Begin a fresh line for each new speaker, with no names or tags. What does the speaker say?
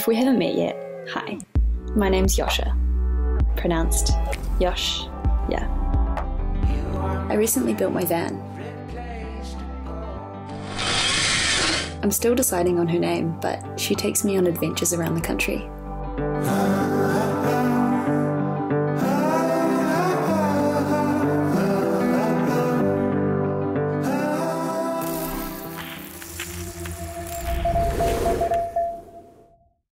If we haven't met yet, hi. My name's Josje. Pronounced Yosh. Yeah. I recently built my van. I'm still deciding on her name, but she takes me on adventures around the country.